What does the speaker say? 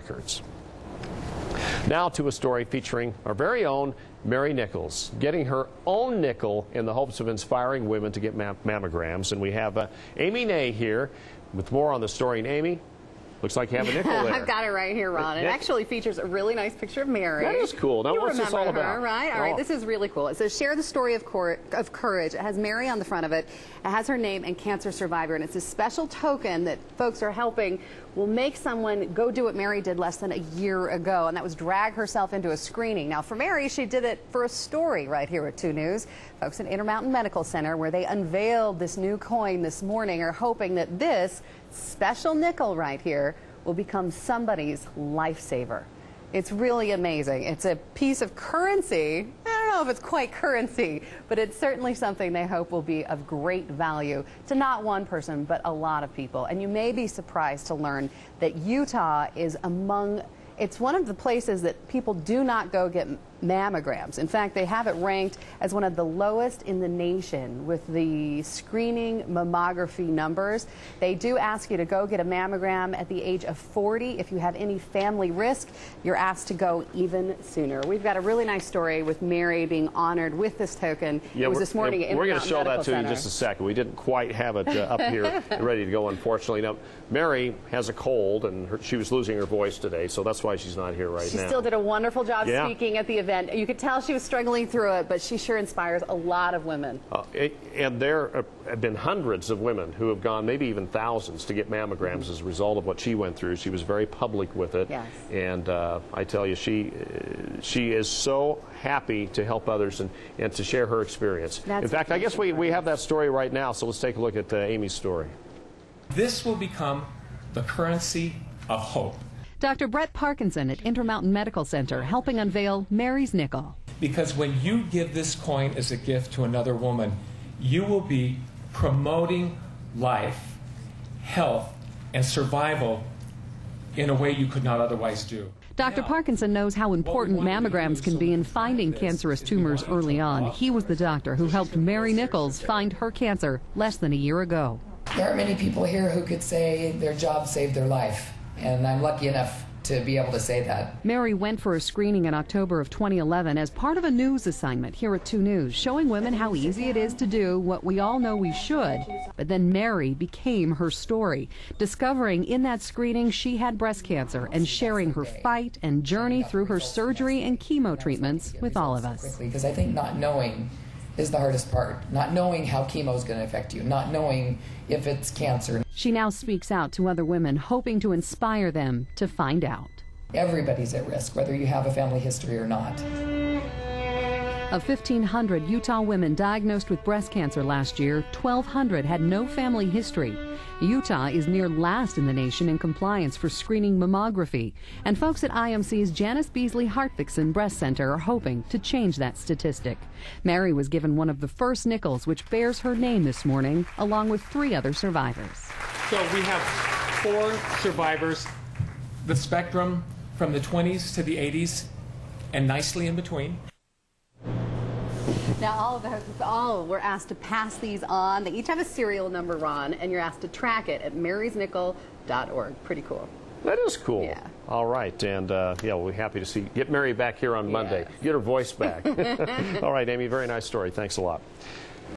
records. Now to a story featuring our very own Mary Nickles, getting her own nickel in the hopes of inspiring women to get mam mammograms. And we have uh, Amy Nay here with more on the story. And Amy, Looks like you have a nickel there. I've got it right here, Ron. It actually features a really nice picture of Mary. That is cool. Now, you what's this all her, about? right? All oh. this is really cool. It says, share the story of, of courage. It has Mary on the front of it. It has her name and cancer survivor, and it's a special token that folks are helping will make someone go do what Mary did less than a year ago, and that was drag herself into a screening. Now, for Mary, she did it for a story right here at 2 News. Folks at Intermountain Medical Center, where they unveiled this new coin this morning, are hoping that this special nickel right here will become somebody's lifesaver. It's really amazing. It's a piece of currency. I don't know if it's quite currency, but it's certainly something they hope will be of great value to not one person, but a lot of people. And you may be surprised to learn that Utah is among it's one of the places that people do not go get mammograms. In fact, they have it ranked as one of the lowest in the nation with the screening mammography numbers. They do ask you to go get a mammogram at the age of 40. If you have any family risk, you're asked to go even sooner. We've got a really nice story with Mary being honored with this token. Yeah, it was this morning We're going to show Medical that to Center. you in just a second. We didn't quite have it uh, up here ready to go, unfortunately. Now, Mary has a cold, and her, she was losing her voice today, so that's why she's not here right she now. She still did a wonderful job yeah. speaking at the event. You could tell she was struggling through it, but she sure inspires a lot of women. Uh, and there have been hundreds of women who have gone, maybe even thousands, to get mammograms mm -hmm. as a result of what she went through. She was very public with it. Yes. And uh, I tell you, she, uh, she is so happy to help others and, and to share her experience. That's In fact, I guess we, we have that story right now, so let's take a look at uh, Amy's story. This will become the currency of hope. Dr. Brett Parkinson at Intermountain Medical Center helping unveil Mary's Nickel. Because when you give this coin as a gift to another woman, you will be promoting life, health, and survival in a way you could not otherwise do. Dr. Parkinson knows how important mammograms can be in finding cancerous tumors early on. He was the doctor who helped Mary Nickles find her cancer less than a year ago. There aren't many people here who could say their job saved their life and I'm lucky enough to be able to say that. Mary went for a screening in October of 2011 as part of a news assignment here at 2 News, showing women how easy it is to do what we all know we should. But then Mary became her story, discovering in that screening she had breast cancer and sharing her fight and journey through her surgery and chemo treatments with all of us. Because I think not knowing is the hardest part. Not knowing how chemo is going to affect you, not knowing if it's cancer. She now speaks out to other women, hoping to inspire them to find out. Everybody's at risk, whether you have a family history or not. Of 1,500 Utah women diagnosed with breast cancer last year, 1,200 had no family history. Utah is near last in the nation in compliance for screening mammography, and folks at IMC's Janice Beasley Hartvickson Breast Center are hoping to change that statistic. Mary was given one of the first nickels, which bears her name this morning, along with three other survivors. So we have four survivors, the spectrum from the 20s to the 80s, and nicely in between. Now, all of us, all were asked to pass these on. They each have a serial number, Ron, and you're asked to track it at marysnickel.org. Pretty cool. That is cool. Yeah. All right, and uh, yeah, we'll be happy to see get Mary back here on Monday. Yes. Get her voice back. All right, Amy, very nice story. Thanks a lot.